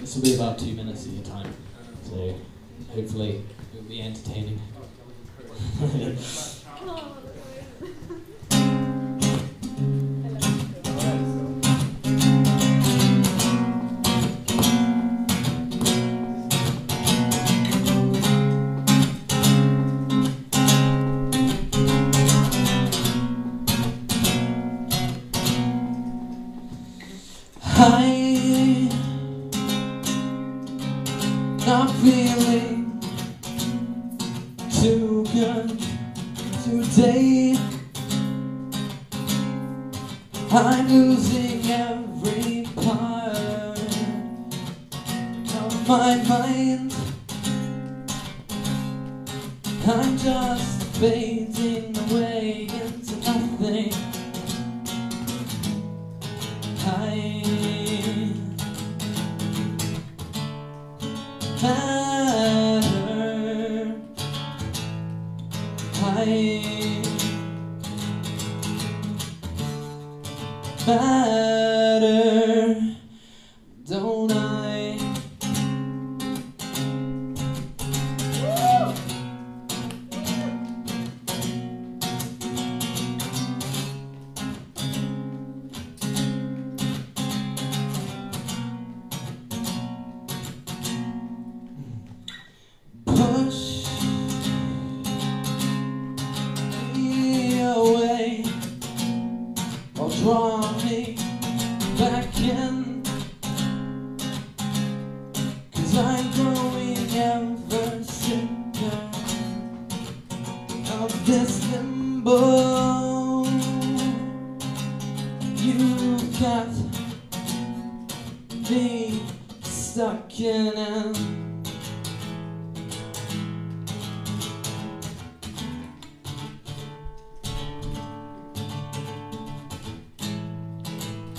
This will be about two minutes of your time, so hopefully it'll be entertaining. not feeling too good today. I'm losing every part of my mind. I'm just fading away matter. I matter, don't back in. Cause I'm growing ever sicker of this limbo. You've got me stuck in